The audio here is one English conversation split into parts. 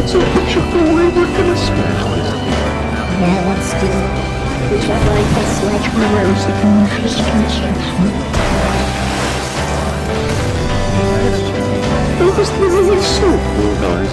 What's a picture for way we're gonna spend? Yeah, let's do it. Would you like a sledgehammer or something construction? That was literally so cool, guys.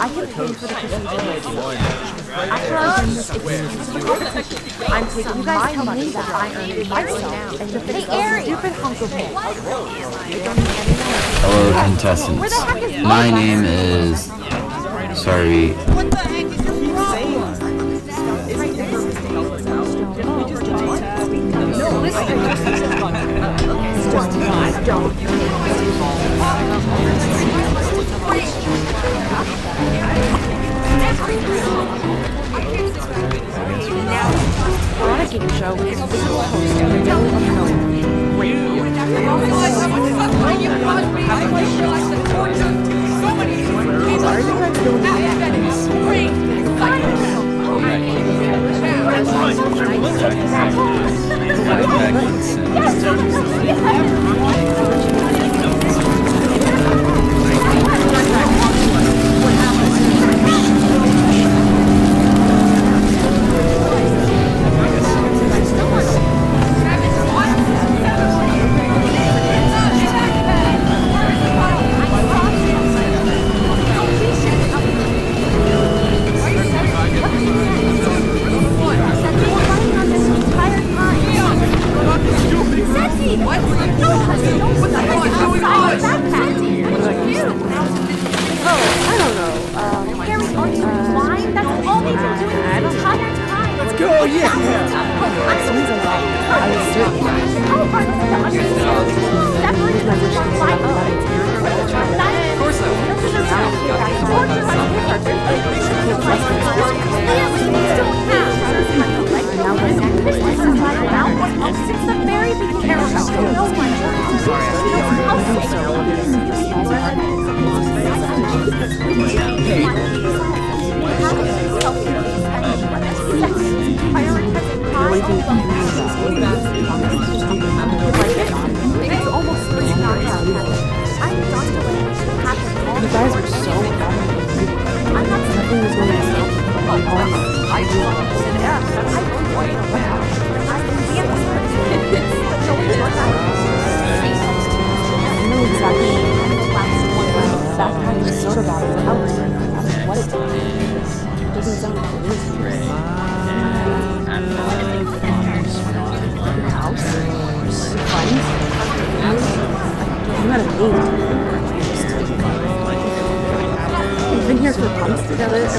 I can pay for the procedure. After I bring this experience competition, I'm taking my money that I earned in myself and the fix this stupid hunk of wood. Hello, contestants. My name is. Sorry. We're on a game show with a visible host in the middle of nowhere. View. Why are you guys doing I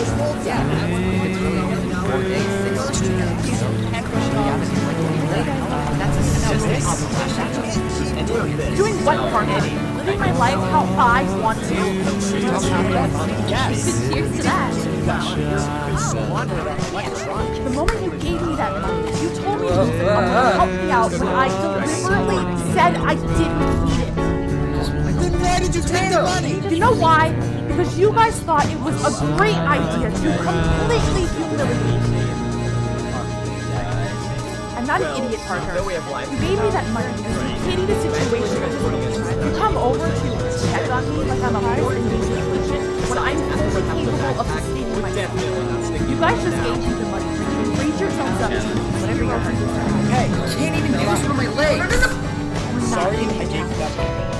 Doing what part? Living my life how I want to? Yes. Here's to that. The moment you gave me that money, you told me gonna help me out when I deliberately said I didn't need it. Then? You know why? Because you guys thought it was a great idea to completely humiliate me. I'm not an idiot, Parker. You gave me that money because you pity the situation. You come over to check on me like I'm a poor endangered patient when I'm fully capable of sustaining myself. You guys just gave me the money. Raise yourselves up to whatever your heart desires. Hey, you can't even use one of my legs. Sorry, I gave you that.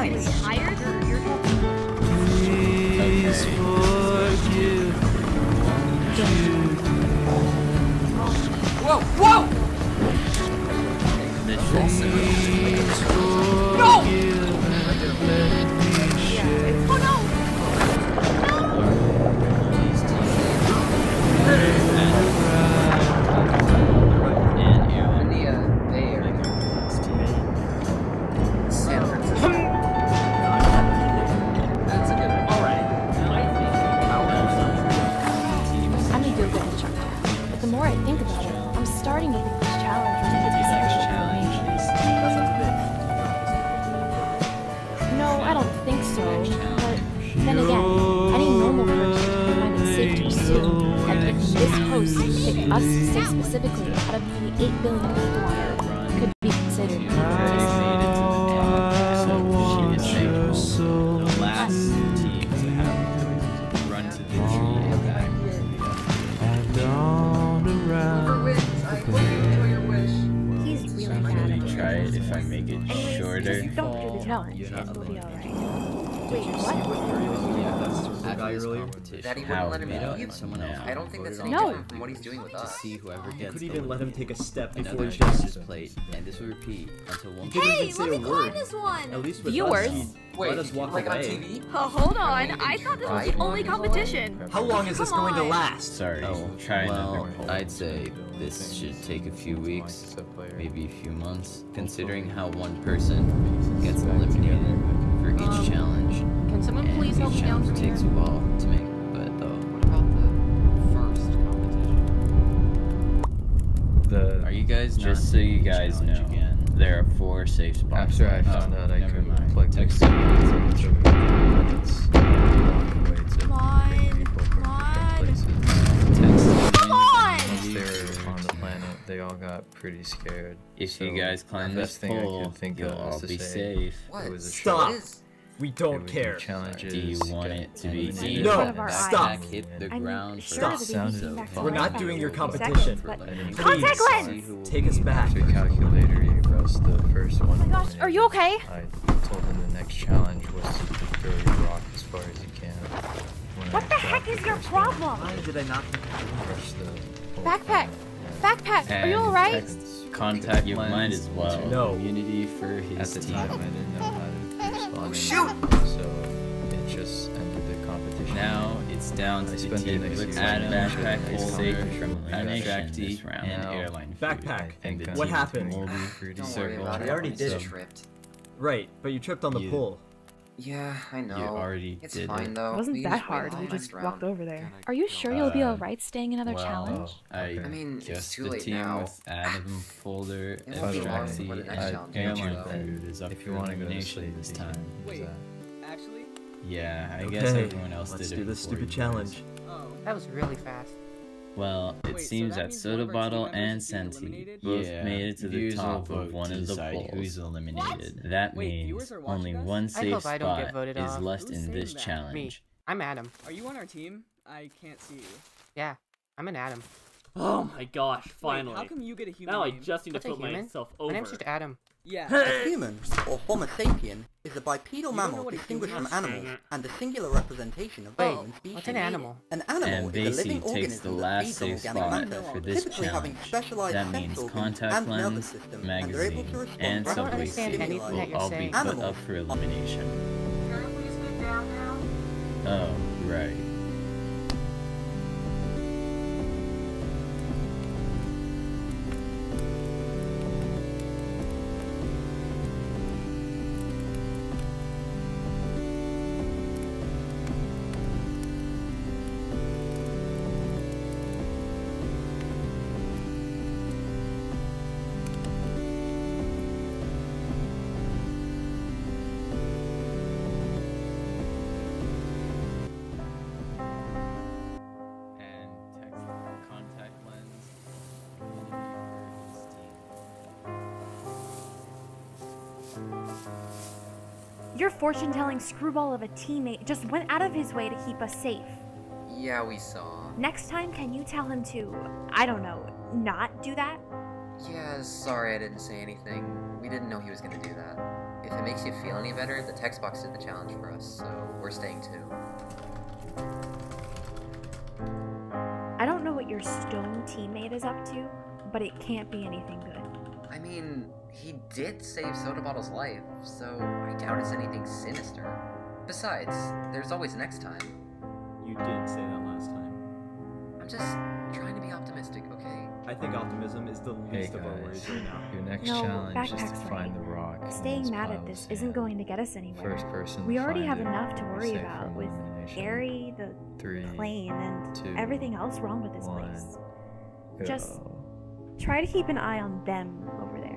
up just because we're retired? Whoa, whoa! The last team to have run to the tree and back. Really Can bad we at try it if I make it shorter? Don't do the challenge. It will be alright. Wait, what? Yeah, that's the After guy earlier. competition, That he wouldn't let him meta leave? someone else. I don't think that's any different from what he's doing with to us. see whoever You could even let him take a step before he gets justice plate, and this will repeat until one. He Hey, let me a climb this one. At least with Viewers. us, Wait, let us walk like on. TV? Oh, hold on. I thought this was the only competition. How long is this going to last? Sorry. Oh, try well. I'd say this should take a few weeks, maybe a few months, considering how one person gets eliminated for each challenge. Can someone and please help me down challenge from takes a here? while to make, but though. What about the first competition? The Are you guys Just so you guys know, again? There are four safe spots. After I oh, found Oh, out I never could mind. plug Text the me. it's over it's a long way to Come on, bring people from come on. Text Come me. on! Once they were on the planet, they all got pretty scared. If So, you guys climb the this best thing I pole, could think you'll of all to be say, safe. What? It was a Stop. What is? We don't would be care. Challenges. Do you want it to be eliminated, seen? No, stop. hit the I mean, ground sure, for the Stop. baby We're from We're the not doing your in seconds, competition. but Contact Please. lens! Take us back. The calculator gave us the first one. Oh my gosh, are you okay? I told him the next challenge was to throw your rock as far as you can. When I What the heck is your problem? Why did I not? one, the Backpack. thing. Backpack, are you alright? Contact you might as well. No. Community for At his the team. time, I didn't know how. Oh, shoot! So it just ended the competition. Now it's down to I the spent the team next with few add months backpack trying to safe conquer from elimination elimination this round. and airline food. Backpack. think What happened? Will Don't worry about it. We already did tripped. Right, but you tripped on the You- pole. Yeah, I know. You already it's did fine it. though. It wasn't We that hard. We just next walked over there. Are you sure you'll be Uh, alright staying another well, challenge? I, Okay. I mean, it's just too the late team now. with Adam Folder It and won't Traxy before and airline food is up If you for want to go to elimination sleep, this you time. Wait, actually? Yeah, I Okay, guess everyone else let's did do it this before stupid you guys. challenge. Oh. That was really fast. Well, it Wait, so seems that that Soda one of our Bottle and members Senti both Yeah, made it to the viewers top of one of the decide polls. who's eliminated. That Wait, means viewers are only watching us? one I safe hope I don't get spot voted is off. left Who's in this that? Me. challenge. I'm Adam. Are you on our team? I can't see you. Yeah, I'm an Adam. Oh my gosh, Wait, finally. how come you get a human now I just need to What's a put human? myself My over. name's just Adam. Yeah. A human, or Homo sapien, is a bipedal mammal a distinguished from human is? animals and a singular representation of Wait, human species. what's an animal? An animal And is a living organism the that last feeds on organic matter, for this typically having specialized That sense means contact and nervous lens, system, and they're able to respond and I don't subway understand seat anything that will you're all be saying. put up for elimination. Oh, right. Your fortune telling screwball of a teammate just went out of his way to keep us safe. Yeah, we saw. Next time, can you tell him to, I don't know, not do that? Yeah, sorry I didn't say anything. We didn't know he was gonna do that. If it makes you feel any better, the text box did the challenge for us, so we're staying too. I don't know what your stone teammate is up to, but it can't be anything good. I mean, he did save Soda Bottle's life, so I doubt it's anything sinister. Besides, there's always next time. You did say that last time. I'm just trying to be optimistic, okay? I think optimism is the Hey least of our worries right now. your next No, challenge is to Backpack's find the rock. in Staying this mad pile at of this isn't sand. going to get us anywhere. First person we to already find have it enough to is worry safe about from with elimination. Gary, the Three, plane, and two, everything else wrong with this one, place. Just go. try to keep an eye on them over there.